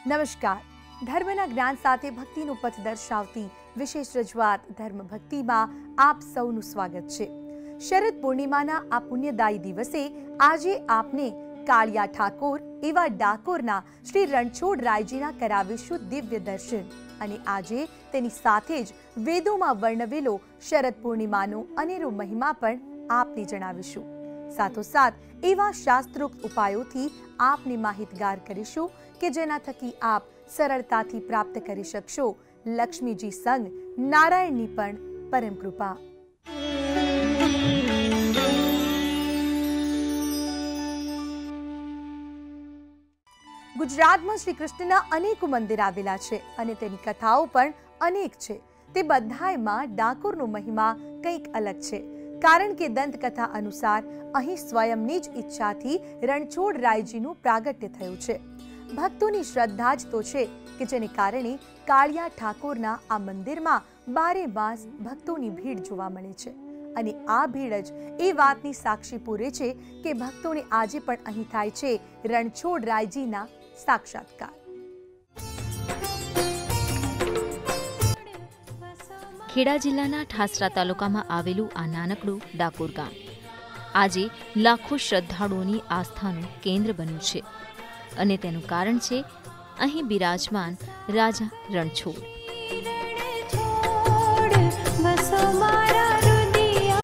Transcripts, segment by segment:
નમસ્કાર. ધર્મના જ્ઞાન સાથે ભક્તિનું પથ દર્શાવતી વિશેષ રજૂઆત ધર્મ ભક્તિમાં આપ સૌનું સ્વાગત છે. શરદ પૂર્ણિમાના આ પુણ્યદાયી દિવસે આજે આપને કાળિયા ઠાકોર એવા ડાકોરના શ્રી રણછોડ રાયજીના કરાવીશું દિવ્ય દર્શન અને આજે તેની સાથે જ વેદોમાં વર્ણવેલો શરદ પૂર્ણિમાનો અનેરો મહિમા પણ આપને જણાવીશું. સાથોસાથ એવા શાસ્ત્રોક્ત ઉપાયોથી આપને માહિતગાર કરીશું કે જેના થકી આપ સરળતાથી પ્રાપ્ત કરી શકશો. લક્ષ્મીજી સંગ નારાયણની પણ પરમ કૃપા. ગુજરાતમાં શ્રી કૃષ્ણના અનેક મંદિર આવેલા છે અને તેની કથાઓ પણ અનેક છે. તે બધાયમાં ડાકોરનો મહિમા કંઈક અલગ છે. કારણ કે દંતકથા અનુસાર અહીં સ્વયંની જ ઈચ્છાથી રણછોડ રાયજીનું પ્રાગટ્ય થયું છે. ભક્તોની શ્રદ્ધા જ તો છે કે જેને કારણે કાળિયા ઠાકોરના આ મંદિરમાં બારે માસ ભક્તોની ભીડ જોવા મળે છે. અને આ ભીડ જ એ વાતની સાક્ષી પૂરે છે કે ભક્તોને આજે પણ અહીં થાય છે રણછોડ રાયજીના સાક્ષાત્કાર. ખેડા જિલ્લાના ઠાસરા તાલુકામાં આવેલું આ નાનકડું ડાકોર ગામ આજે લાખો શ્રદ્ધાળુઓની આસ્થાનું કેન્દ્ર બન્યું છે. અને તેનું કારણ છે, અહીં બિરાજમાન રાજા રણછોડ.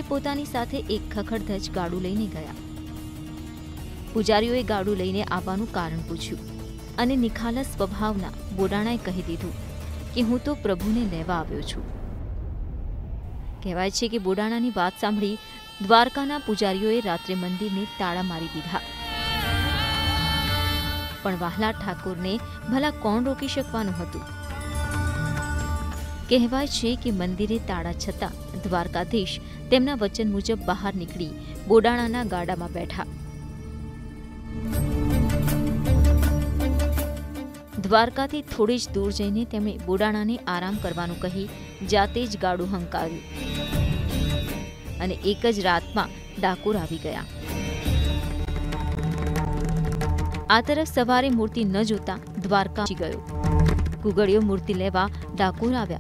પોતાની સાથે એક ખખડધજ ગાડું લઈને ગયા. પૂજારીઓએ ગાડું લઈને આવવાનું કારણ પૂછ્યું અને નિખાલસ સ્વભાવના બોડાણાએ કહી દીધું કે હું તો પ્રભુને લેવા આવ્યો છું. કહેવાય છે કે બોડાણાની વાત સાંભળી દ્વારકાના પૂજારીઓએ રાત્રે મંદિરને તાળા મારી દીધા. પણ વહાલા ઠાકોરને ભલા કોણ રોકી શકવાનું હતું? કહેવાય છે કે મંદિરે તાળા છતાં દ્વારકાધીશ તેમના વચન મુજબ બહાર નીકળી બોડાણાના ગાડામાં બેઠા. દ્વારકાથી થોડી જ દૂર જઈને તેમણે બોડાણાને આરામ કરવાનું કહી જાતે જ ગાડું હંકાર્યું અને એક જ રાતમાં ડાકોર આવી ગયા. આ તરફ સવારે મૂર્તિ ન જોતા દ્વારકા ગયો. કુગળીઓ મૂર્તિ લેવા ડાકોર આવ્યા.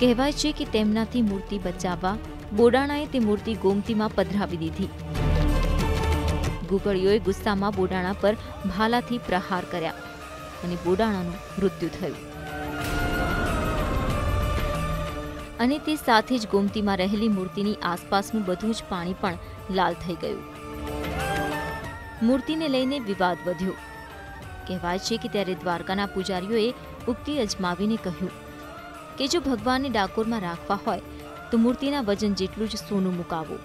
કહેવાય છે કે તેમનાથી મૂર્તિ બચાવવા બોડાણાએ તે મૂર્તિ ગોમતીમાં પધરાવી દીધી. ગુગળીઓએ ગુસ્સામાં બોડાણા પર ભાલાથી પ્રહાર કર્યા અને બોડાણાનું મૃત્યુ થયું. અને તે સાથે જ ગોમતીમાં રહેલી મૂર્તિની આસપાસનું બધું જ પાણી પણ લાલ થઈ ગયું. મૂર્તિને લઈને વિવાદ વધ્યો. કહેવાય છે કે ત્યારે દ્વારકાના પૂજારીઓએ ઉક્તિ અજમાવીને કહ્યું, કે જો ભગવાનને ડાકોરમાં રાખવા હોય, તો મૂર્તિના વજન જેટલું જ સોનું મુકાવો.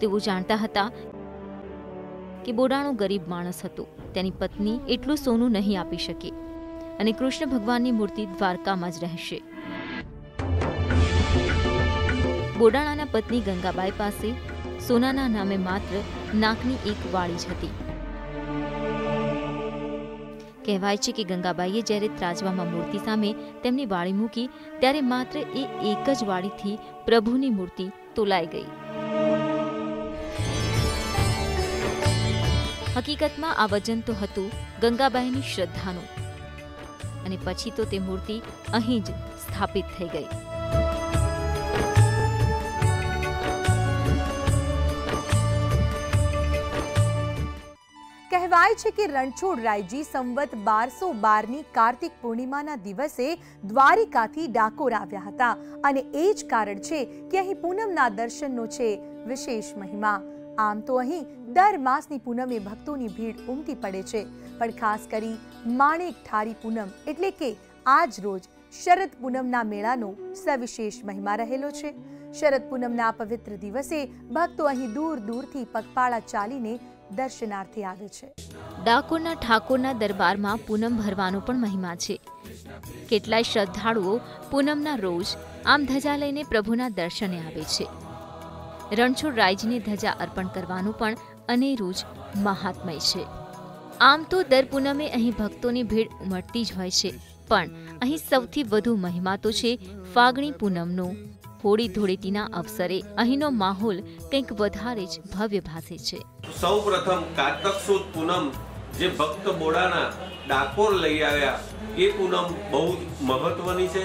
તેઓ જાણતા હતા કે બોડાણો ગરીબ માણસ હતો. તેની પત્ની એટલું સોનું નહીં આપી શકે અને કૃષ્ણ ભગવાનની મૂર્તિ દ્વારકામાં જ રહેશે. બોડાણાના પત્ની ગંગાબાઈ પાસે સોનાના નામે માત્ર નાકની એક વાળી જ હતી. કહેવાય છે કે ગંગાબાઈએ જ્યારે ત્રાજવામાં મૂર્તિ સામે તેમની વાળી મૂકી, ત્યારે માત્ર એ એક જ વાળીથી પ્રભુની મૂર્તિ તોલાઈ ગઈ. હકીકતમાં આ વજન તો હતું ગંગાબાઈની શ્રદ્ધાનું. અને પછી તો તે મૂર્તિ અહીં જ સ્થાપિત થઈ ગઈ. કહેવાય છે કે રણછોડ રાયજી સંવત બારસો બારની કાર્તિક પૂર્ણિમાના દિવસે દ્વારિકાથી ડાકોર આવ્યા હતા. અને એ જ કારણ છે કે અહીં પૂનમના દર્શનનો છે વિશેષ મહિમા. આમ તો અહીં દર માસની પૂનમે ભક્તોની ભીડ ઉમટી પડે છે. પણ ખાસ કરી માણેક ઠારી પૂનમ એટલે કે આજ રોજ શરદ પૂનમના મેળાનો સવિશેષ મહિમા રહેલો છે. શરદ પૂનમના પવિત્ર દિવસે ભક્તો અહીં દૂર દૂરથી પગપાળા ચાલીને દર્શનાર્થે આવે છે. ડાકોરના ઠાકોરના દરબારમાં પૂનમ ભરવાનો પણ મહિમા છે. કેટલાય શ્રદ્ધાળુઓ પૂનમના રોજ આમ ધજા લઈને પ્રભુના દર્શને આવે છે. રણછોડ રાયજીને ધજા અર્પણ કરવાનું પણ અનેરું જ મહાત્મય છે. આમ તો દર પૂનમે અહીં ભક્તોની ભીડ ઉમટતી જ હોય છે, પણ અહીં સૌથી વધુ મહિમા તો છે ફાગણી પૂનમનો હોળી ધૂળેટીના અવસરે અહીંનો માહોલ કંઈક વધારે જ ભવ્ય ભાસે છે. સૌ પ્રથમ કારતક સુદ પૂનમ જે ભક્ત બોડાના ડાકોર લઈ આવ્યા એ પૂનમ બહુ મહત્વની છે.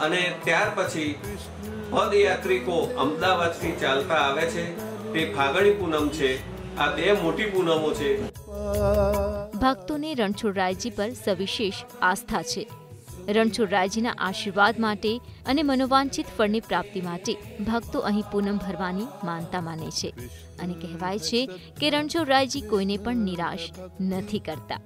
અને ત્યાર પછી પદયાત્રિકો અમદાવાદથી ચાલતા આવે છે. તે ફાગણી પૂનમ છે. આ બે મોટી પૂનમો છે. ભક્તોને રણછોડરાયજી પર સવિશેષ આસ્થા છે. રણછોડરાયજીના આશીર્વાદ માટે અને મનોવાંછિત ફળની પ્રાપ્તિ માટે ભક્તો અહીં પૂનમ ભરવાની માનતા માને છે. અને કહેવાય છે કે રણછોડરાયજી કોઈને પણ નિરાશ નથી કરતા.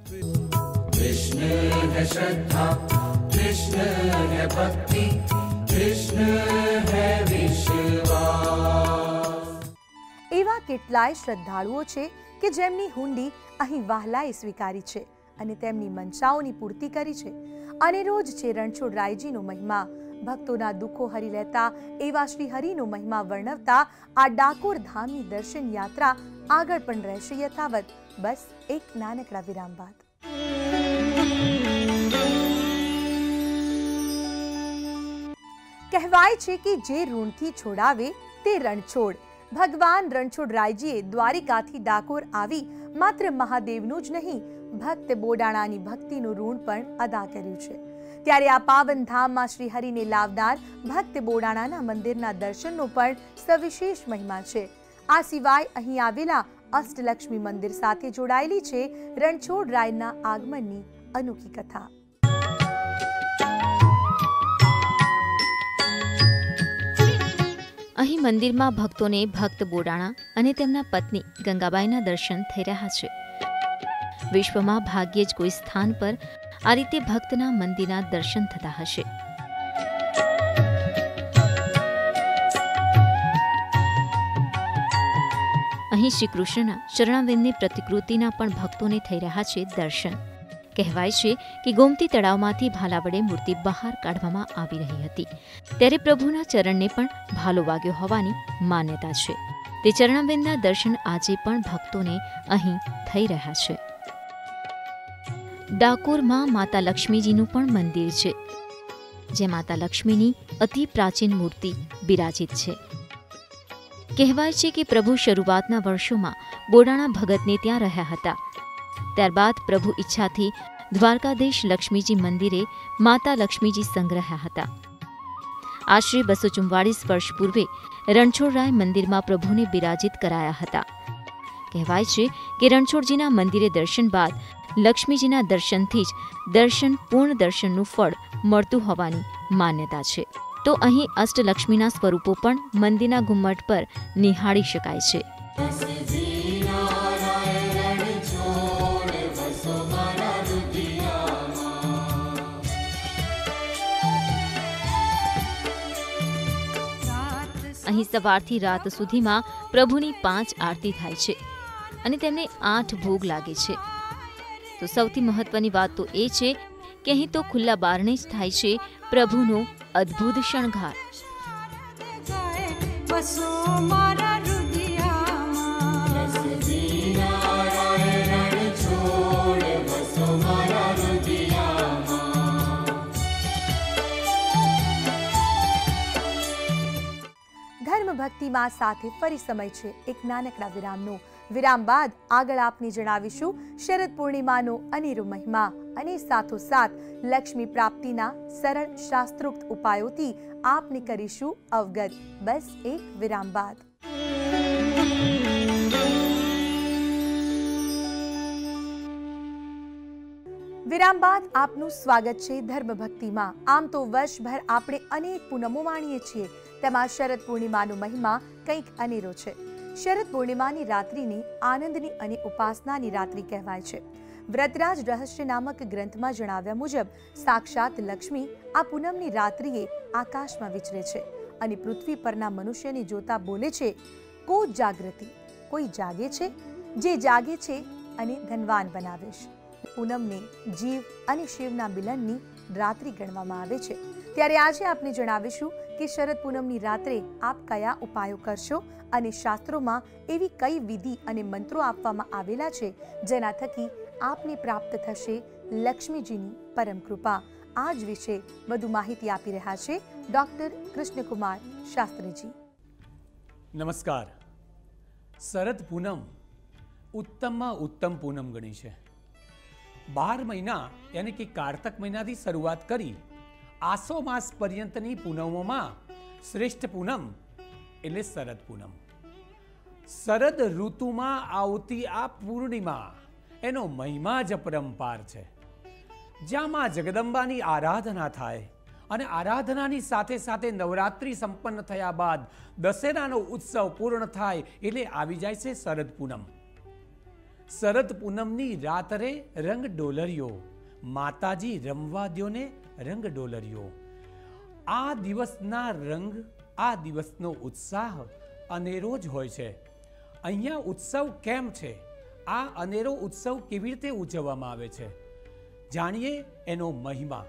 એવા કેટલાય શ્રદ્ધાળુઓ છે કે જેમની હુંડી અહીં વહાલાએ સ્વીકારી છે. અને તેમની મંશાઓની પૂર્તિ કરી છે. અને રોજ છે રણછોડ રાયજીનો મહિમા, ભક્તોના દુઃખો હરી લેતા, એવા શ્રી હરિનો મહિમા વર્ણવતા, આ ડાકોર ધામની દર્શન યાત્રા આગળ પણ રહેશે યથાવત. બસ એક નાનકડા વિરામ બાદ. કહેવાય છે કે જે ઋણથી છોડાવે તે રણછોડ. ભગવાન રણછોડ રાયજીએ દ્વારિકાથી ડાકોર આવી માત્ર મહાદેવનું જ નહીં ભક્ત બોડાણાની ભક્તિનું ઋણ પણ અદા કર્યું છે. ત્યારે આ પાવન ધામમાં શ્રી હરિને લાવનાર ભક્ત બોડાણાના મંદિરના દર્શનનો પણ સવિશેષ મહિમા છે. આ સિવાય અહીં આવેલા અષ્ટલક્ષ્મી મંદિર સાથે જોડાયેલી છે રણછોડ રાયના આગમનની અનોખી કથા. અહીં મંદિરમાં ભક્તોને ભક્ત બોડાણા અને તેમના પત્ની ગંગાબાઈના દર્શન થઈ રહ્યા છે. વિશ્વમાં ભાગ્યે જ કોઈ સ્થાન પર આ રીતે ભક્તના મંદિરના દર્શન થતા હશે. અહીં શ્રી કૃષ્ણના શરણાબેનની પ્રતિકૃતિના પણ ભક્તોને થઈ રહ્યા છે દર્શન. કહેવાય છે કે ગોમતી તળાવમાંથી ભાલા વડે મૂર્તિ બહાર કાઢવામાં આવી રહી હતી. ત્યારે પ્રભુના ચરણને પણ ભાલો વાગ્યો હોવાની માન્યતા છે. તે ચરણાબેનના દર્શન આજે પણ ભક્તોને અહીં થઈ રહ્યા છે. ડાકોરમાં માતા લક્ષ્મીજીનું પણ મંદિર છે, જે માતા લક્ષ્મીની અતિ પ્રાચીન મૂર્તિ બિરાજિત છે. કહેવાય છે કે પ્રભુ શરૂઆતના વર્ષોમાં બોડાણા ભગતને ત્યાં રહ્યા હતા. ત્યારબાદ પ્રભુ ઈચ્છાથી દ્વારકાધીશ લક્ષ્મીજી મંદિરે માતા લક્ષ્મીજી સંગ્રહ્યા હતા. આશરે બસો ચુમ્વાળીસ વર્ષ પૂર્વે રણછોડરાય મંદિરમાં પ્રભુને બિરાજિત કરાયા હતા. કહેવાય છે કે રણછોડજીના મંદિરે દર્શન બાદ લક્ષ્મીજીના દર્શનથી જ દર્શન, પૂર્ણ દર્શનનું ફળ મળતું હોવાની માન્યતા છે. તો અહીં અષ્ટલક્ષ્મીના સ્વરૂપો પણ મંદિરના ઘુમ્મટ પર નિહાળી શકાય છે. અહીં સવારથી રાત સુધીમાં પ્રભુની પાંચ આરતી થાય છે અને તેમને આઠ ભોગ લાગે છે. તો સૌથી મહત્વની વાત તો એ છે કે અહીં તો ખુલ્લા બારણે જ થાય છે પ્રભુનો અદ્ભુત શણગાર. ધર્મ ભક્તિમાં સાથે ફરી સમય છે એક નાનકડા વિરામનો. વિરામ બાદ આગળ આપને જણાવીશું શરદ પૂર્ણિમાનો અનેરો મહિમા અને સાથોસાથ લક્ષ્મી પ્રાપ્તિના સરળ શાસ્ત્રોક્ત ઉપાયોથી આપને કરીશું અવગત. બસ એક વિરામ બાદ. વિરામ બાદ આપનું સ્વાગત છે ધર્મ ભક્તિમાં આમ તો વર્ષભર આપણે અનેક પૂનમો માણીએ છીએ. તેમાં શરદ પૂર્ણિમાનો મહિમા કંઈક અનેરો છે. શરદ પૂર્ણિમાની રાત્રિને આનંદની અને ઉપાસનાની રાત્રિ કહેવાય છે. વ્રતરાજ રહસ્ય નામક ગ્રંથમાં જણાવ્યા મુજબ, સાક્ષાત લક્ષ્મી આ પૂનમની રાત્રિએ આકાશમાં વિચરે છે અને પૃથ્વી પરના મનુષ્યને જોતા બોલે છે કો જાગૃતિ, કોઈ જાગે છે? જે જાગે છે અને ધનવાન બનાવીશ પૂનમને જીવ અને શિવના મિલનની રાત્રિ ગણવામાં આવે છે. ત્યારે આજે આપને જણાવીશું કે શરદ પૂનમની રાત્રે આપ કયા ઉપાયો કરશો? અને શાસ્ત્રોમાં એવી કઈ વિધિ અને મંત્રો આપવામાં આવેલા છે જેના થકી આપને પ્રાપ્ત થશે લક્ષ્મીજીની પરમ કૃપા? આ જ વિશે વધુ માહિતી આપી રહ્યા છે ડોક્ટર કૃષ્ણકુમાર શાસ્ત્રીજી. નમસ્કાર. શરદ પૂનમ ઉત્તમમાં ઉત્તમ પૂનમ ગણી છે. બાર મહિના, યાની કે કારતક મહિનાથી શરૂઆત કરી આસો માસ પર્યંતની પૂનમોમાં શ્રેષ્ઠ પૂનમ એટલે શરદ પૂનમ. શરદ ઋતુમાં આવતી આ પૂર્ણિમા એનો મહિમા જ પરંપાર છે. જ્યાં જગદંબાની આરાધના થાય અને આરાધનાની સાથે સાથે નવરાત્રિ સંપન્ન થયા બાદ દશેરાનો ઉત્સવ પૂર્ણ થાય એટલે આવી જાય છે શરદ પૂનમ. શરદ પૂનમની રાત્રે રંગ ડોલરિયો માતાજી રમવા દ્યોને રંગ ડોલર્યો આ દિવસના રંગ, આ દિવસનો ઉત્સાહ અનેરો જ હોય છે. અહીંયા ઉત્સવ કેમ છે? આ અનેરો ઉત્સવ કેવી રીતે ઉજવવામાં આવે છે? જાણીએ એનો મહિમા.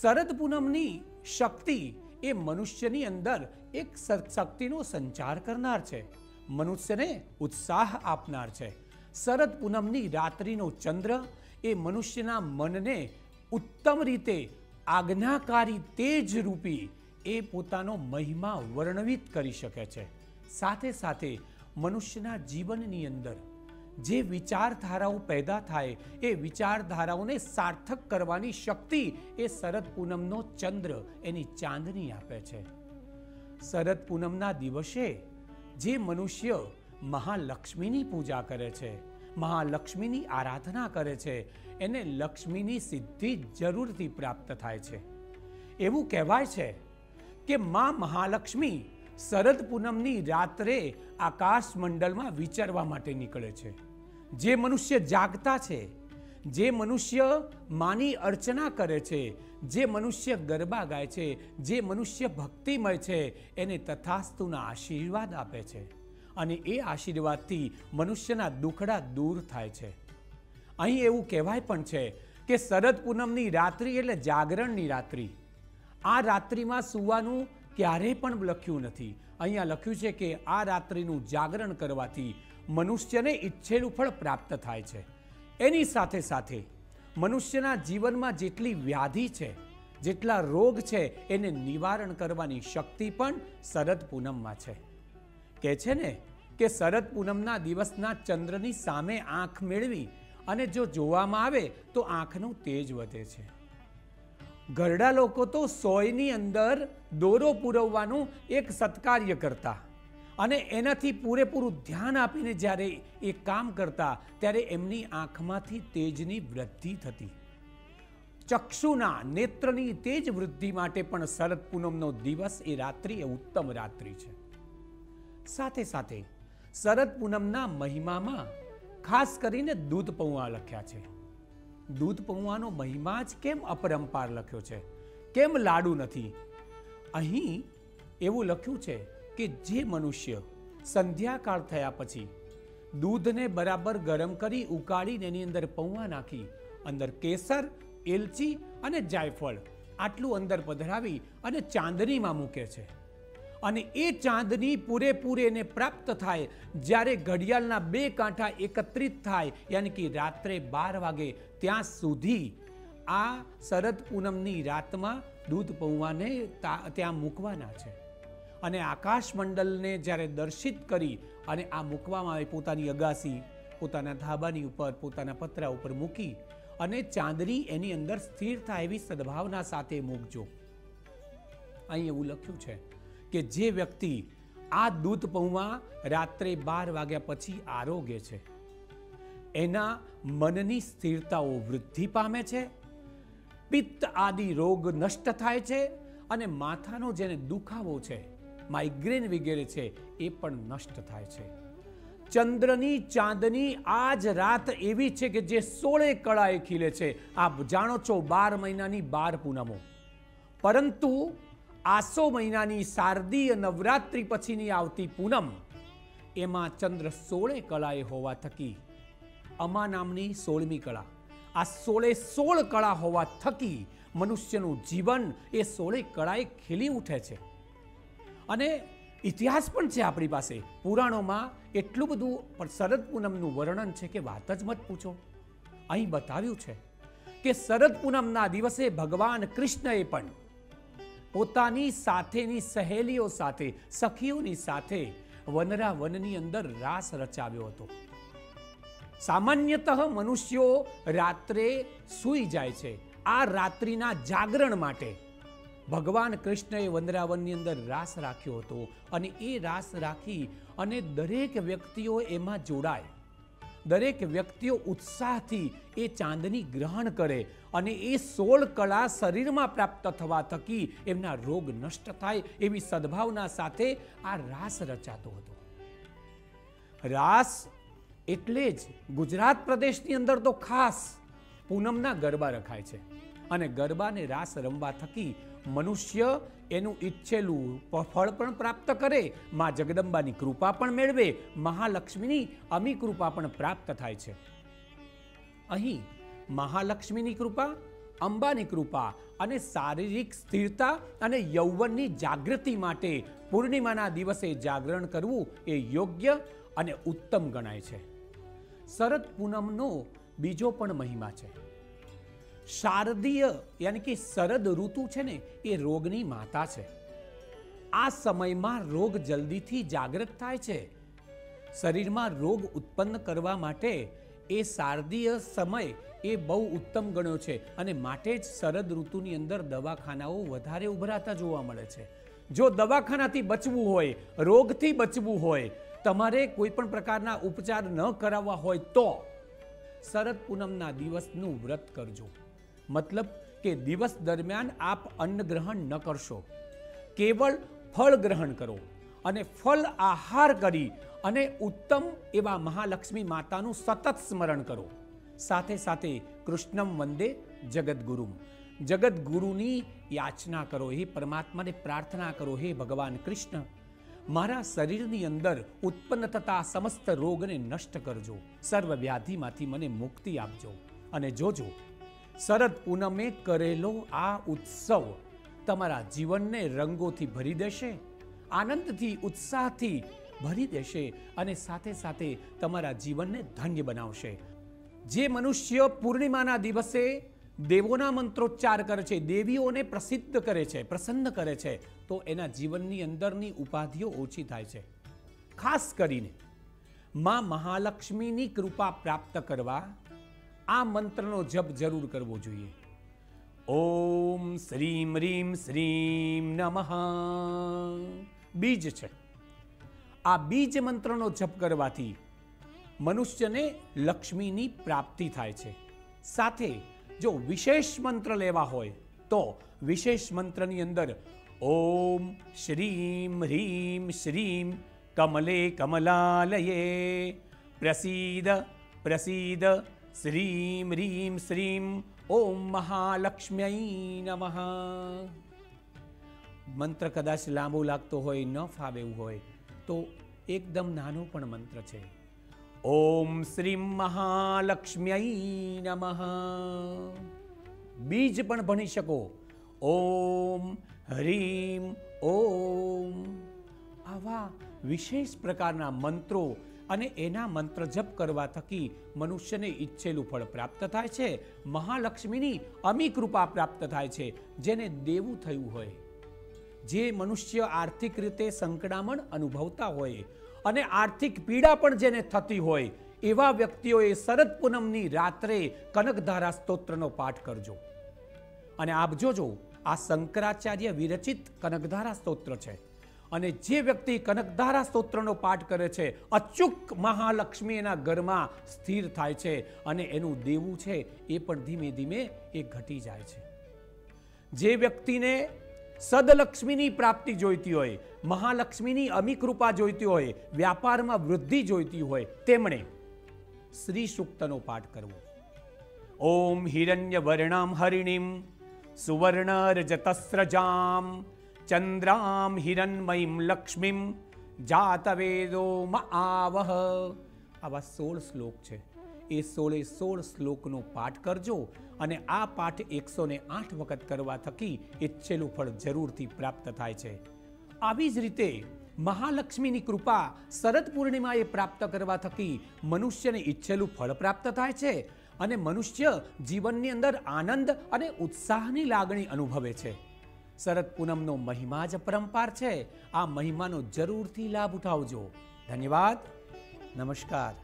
શરદ પૂનમની શક્તિ એ મનુષ્યની અંદર એક શક્તિનો સંચાર કરનાર છે. મનુષ્યને ઉત્સાહ આપનાર છે. શરદ પૂનમની રાત્રિનો ચંદ્ર એ મનુષ્યના મનને ઉત્તમ રીતે આજ્ઞાકારી તેજ રૂપી એ પોતાનો મહિમા વર્ણવિત કરી શકે છે. સાથે સાથે મનુષ્યના જીવનની અંદર જે વિચારધારાઓ પેદા થાય એ વિચારધારાઓને સાર્થક કરવાની શક્તિ એ શરદ પૂનમનો ચંદ્ર એની ચાંદની આપે છે. શરદ પૂનમના દિવસે જે મનુષ્ય મહાલક્ષ્મીની પૂજા કરે છે, મહાલક્ષ્મીની આરાધના કરે છે એને લક્ષ્મીની સિદ્ધિ જરૂરથી પ્રાપ્ત થાય છે. એવું કહેવાય છે કે મા મહાલક્ષ્મી શરદ પૂનમની રાત્રે આકાશ મંડળમાં વિચારવા માટે નીકળે છે. જે મનુષ્ય જાગતા છે, જે મનુષ્ય માની અર્ચના કરે છે, જે મનુષ્ય ગરબા ગાય છે, જે મનુષ્ય ભક્તિમય છે, એને તથાસ્તુના આશીર્વાદ આપે છે. અને એ આશીર્વાદથી મનુષ્યના દુખડા દૂર થાય છે. અહીં એવું કહેવાય પણ છે કે શરદ પૂનમની રાત્રિ એટલે જાગરણની રાત્રિ. આ રાત્રિમાં સૂવાનું ક્યારેય પણ લખ્યું નથી. અહીંયા લખ્યું છે કે આ રાત્રિનું જાગરણ કરવાથી મનુષ્યને ઈચ્છેલું ફળ પ્રાપ્ત થાય છે. એની સાથે સાથે મનુષ્યના જીવનમાં જેટલી વ્યાધિ છે, જેટલા રોગ છે, એને નિવારણ કરવાની શક્તિ પણ શરદ પૂનમમાં છે. કહે છે ને કે શરદ પૂનમના દિવસના ચંદ્રની સામે આંખ મેળવી અને જો જોવામાં આવે તો આંખનું તેજ વધે છે. ઘરડા લોકો તો સોયની અંદર દોરો પૂરવવાનું એક સત્કાર્ય કરતા અને એનાથી પૂરેપૂરું ધ્યાન આપીને જ્યારે એ કામ કરતા ત્યારે એમની આંખમાંથી તેજની વૃદ્ધિ થતી. ચક્ષુના નેત્રની તેજ વૃદ્ધિ માટે પણ શરદ પૂનમનો દિવસ એ રાત્રિ એ ઉત્તમ રાત્રિ છે. સાથે સાથે શરદ પૂનમના મહિમામાં ખાસ કરીને દૂધ પૌવા લખ્યા છે. દૂધ પૌવાનો મહિમા જ કેમ અપરંપાર લખ્યો છે? કેમ લાડુ નથી? અહીં એવું લખ્યું છે કે જે મનુષ્ય સંધ્યાકાળ થયા પછી દૂધને બરાબર ગરમ કરી ઉકાળીને એની અંદર પૌવા નાખી, અંદર કેસર, એલચી અને જાયફળ આટલું અંદર પધરાવી અને ચાંદનીમાં મૂકે છે. અને એ ચાંદની પૂરેપૂરી એને પ્રાપ્ત થાય જ્યારે ઘડિયાળના બે કાંઠા એકત્રિત થાય, યાની કે રાત્રે બાર વાગે ત્યાં સુધી આ શરદ પૂનમની રાતમાં દૂધ પૌવાને ત્યાં મૂકવાના છે. અને આકાશમંડળને જ્યારે દર્શિત કરી અને આ મૂકવામાં આવે પોતાની અગાસી, પોતાના ધાબાની ઉપર, પોતાના પતરા ઉપર મૂકી અને ચાંદની એની અંદર સ્થિર થાય એવી સદભાવના સાથે મૂકજો. અહીં એવું લખ્યું છે. કે જે વ્યક્તિ આ દૂધ પૌવા રાત્રે બાર વાગ્યા પછી આરોગે છે, એના મનની સ્થિરતાઓ વૃદ્ધિ પામે છે, પિત્ત આદિ રોગ નષ્ટ થાય છે અને માથાનો જેને દુખાવો છે માઇગ્રેન વગેરે છે, એ પણ નષ્ટ થાય છે. ચંદ્રની ચાંદની આજ રાત એવી છે કે જે સોળે કળાએ ખીલે છે. આપ જાણો છો બાર મહિનાની બાર પૂનમો. પરંતુ આસો મહિનાની શારદીય નવરાત્રિ પછીની આવતી પૂનમ. એમાં ચંદ્ર સોળે કળાએ હોવા થકી, અમા નામની સોળમી કળા. આ સોળે સોળ કળા હોવા થકી મનુષ્યનું જીવન એ સોળે કળાએ ખીલી ઉઠે છે. અને ઇતિહાસ પણ છે આપણી પાસે. પુરાણોમાં એટલું બધું શરદ પૂનમનું વર્ણન છે કે વાત જ મત પૂછો. અહીં બતાવ્યું છે કે શરદ પૂનમના દિવસે ભગવાન કૃષ્ણએ પણ પોતાની સાથેની સહેલીઓ સાથે, સખીઓની સાથે વનરા વનની અંદર રાસ રચાવ્યો હતો. સામાન્યતઃ મનુષ્યો રાત્રે સૂઈ જાય છે. આ રાત્રિના જાગરણ માટે ભગવાન કૃષ્ણએ વનરાવનની અંદર રાસ રાખ્યો હતો અને એ રાસ રાખી અને દરેક વ્યક્તિઓ એમાં જોડાય. દરેક વ્યક્તિઓ ઉત્સાહથી એ ચાંદની ગ્રહણ કરે અને એ સોળ કળા શરીરમાં પ્રાપ્ત થવા થકી એમના રોગ નષ્ટ થાય એવી સદભાવના સાથે આ રાસ રચાતો હતો. રાસ એટલે જ ગુજરાત પ્રદેશની અંદર તો ખાસ પૂનમના ગરબા રખાય છે. અને ગરબાને રાસ રમવા થકી મનુષ્ય એનું ઈચ્છેલું ફળ પણ પ્રાપ્ત કરે. માં જગદંબાની કૃપા પણ મેળવે. મહાલક્ષ્મીની અમી કૃપા પણ પ્રાપ્ત થાય છે. અહીં મહાલક્ષ્મીની કૃપા, અંબાની કૃપા અને શારીરિક સ્થિરતા અને યૌવનની જાગૃતિ માટે પૂર્ણિમાના દિવસે જાગરણ કરવું એ યોગ્ય અને ઉત્તમ ગણાય છે. શરદ પૂનમનો બીજો પણ મહિમા છે. શારદીય યાની કે શરદ ઋતુ છે ને, એ રોગની માતા છે. આ સમયમાં રોગ જલ્દીથી જાગૃત થાય છે. શરીરમાં રોગ ઉત્પન્ન કરવા માટે એ શારદીય સમય એ બહુ ઉત્તમ ગણ્યો છે અને માટે જ શરદ ઋતુની અંદર દવાખાનાઓ વધારે ઉભરાતા જોવા મળે છે. જો દવાખાનાથી બચવું હોય, રોગથી બચવું હોય, તમારે કોઈ પણ પ્રકારના ઉપચાર ન કરાવવા હોય તો શરદ પૂનમના દિવસનું વ્રત કરજો. મતલબ કે દિવસ દરમિયાન આપ અન્ન ગ્રહણ ન કરશો. કેવળ ફળ ગ્રહણ કરો અને ફળ આહાર કરી અને ઉત્તમ એવા મહાલક્ષ્મી માતાનું સતત સ્મરણ કરો. સાથે સાથે કૃષ્ણમ વંદે જગદગુરુમ. જગદગુરુની યાચના કરો, હે પરમાત્માને પ્રાર્થના કરો, હે ભગવાન કૃષ્ણ. મારા શરીરની અંદર ઉત્પન્ન થતા સમસ્ત રોગને નષ્ટ કરજો. સર્વ વ્યાધિમાંથી મને મુક્તિ આપજો અને જોજો શરદ પૂનમે કરેલો આ ઉત્સવ તમારા જીવનને રંગોથી ભરી દેશે, આનંદથી, ઉત્સાહથી ભરી દેશે અને સાથે સાથે તમારા જીવનને ધન્ય બનાવશે. જે મનુષ્ય પૂર્ણિમાના દિવસે દેવોના મંત્રોચ્ચાર કરે છે, દેવીઓને પ્રસિદ્ધ કરે છે, પ્રસન્ન કરે છે, તો એના જીવનની અંદરની ઉપાધિઓ ઓછી થાય છે. ખાસ કરીને માં મહાલક્ષ્મીની કૃપા પ્રાપ્ત કરવા આ મંત્રનો જપ જરૂર કરવો જોઈએ. ઓમ શ્રીમ રીમ શ્રીમ નમઃ. બીજ છે. આ બીજ મંત્રનો જપ કરવાથી મનુષ્યને લક્ષ્મીની પ્રાપ્તિ થાય છે. સાથે જો વિશેષ મંત્ર લેવા હોય, તો વિશેષ મંત્રની અંદર ઓમ શ્રીમ હ્રીમ શ્રીમ કમલે કમલાલયે પ્રસીદ પ્રસીદ શ્રીમ રીમ શ્રીમ ઓમ મહાલક્ષ્મી નમઃ મંત્ર કદાચ લાંબો લાગતો હોય, ન ફાવે એવું હોય, તો એકદમ નાનો પણ મંત્ર છે. ઓમ શ્રીમ મહાલક્ષ્મ્યೈ નમઃ. બીજ પણ ભણી શકો. ઓમ હરીમ ઓમ. આવા વિશેષ પ્રકારના મંત્રો અને એના મંત્ર જપ કરવા થકી મનુષ્યને ઈચ્છેલું ફળ પ્રાપ્ત થાય છે. મહાલક્ષ્મીની અમી કૃપા પ્રાપ્ત થાય છે, જેને દેવું થયું હોય. જે મનુષ્ય આર્થિક રીતે સંકડામણ અનુભવતા હોય અને આર્થિક પીડા પણ જેને થતી હોય, એવા વ્યક્તિઓએ શરદ પૂનમની રાત્રે કનકધારા સ્તોત્રનો પાઠ કરજો. અને આપ જોજો, આ શંકરાચાર્ય વિરચિત કનકધારા સ્તોત્ર છે. અને જે વ્યક્તિ કનકધારા સ્તોત્રનો પાઠ કરે છે, અચૂક મહાલક્ષ્મી એના ઘરમાં સ્થિર થાય છે અને એનું દેવું છે એ પણ ધીમે ધીમે એ ઘટી જાય છે. જે વ્યક્તિને સદલક્ષ્મીની પ્રાપ્તિ જોઈતી હોય, મહાલક્ષ્મીની અમી કૃપા જોઈતી હોય, વ્યાપારમાં વૃદ્ધિ જોઈતી હોય, તેમણે શ્રી સૂક્તનો પાઠ કરવો. ઓમ હિરણ્ય વર્ણામ હરિણીમ સુવર્ણરજતસ્રજામ ચંદ્રામ હિરણમયીમ લક્ષ્મીમ જાતવેદો આવહ આવા સોળ શ્લોક છે. એ સોળે સોળ શ્લોકનો પાઠ કરજો અને આ પાઠ એકસો ને આઠ વખત કરવા થકી ઈચ્છેલું ફળ જરૂરથી પ્રાપ્ત થાય છે. આવી જ રીતે મહાલક્ષ્મીની કૃપા શરદ પૂર્ણિમાએ પ્રાપ્ત કરવા થકી મનુષ્યને ઈચ્છેલું ફળ પ્રાપ્ત થાય છે અને મનુષ્ય જીવનની અંદર આનંદ અને ઉત્સાહની લાગણી અનુભવે છે. શરદ પૂનમનો મહિમા જ પરંપાર છે આ મહિમાનો જરૂરથી લાભ ઉઠાવજો ધન્યવાદ નમસ્કાર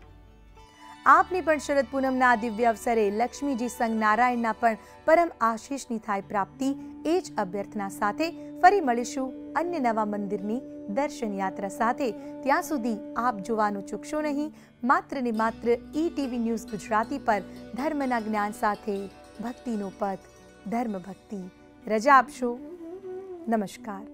આપને પણ શરદ પૂનમના આ દિવ્ય અવસરે લક્ષ્મીજી સંગ નારાયણના પણ પરમ આશીષની થાય પ્રાપ્તિ એ જ અભ્યર્થના સાથે ફરી મળીશું અન્ય નવા મંદિરની દર્શન યાત્રા સાથે ત્યાં સુધી આપ જોવાનું ચૂકશો નહીં માત્ર ને માત્ર ઈ ટીવી ન્યૂઝ ગુજરાતી પર ધર્મના જ્ઞાન સાથે ભક્તિનો પથ ધર્મ ભક્તિ રજા આપશો નમસ્કાર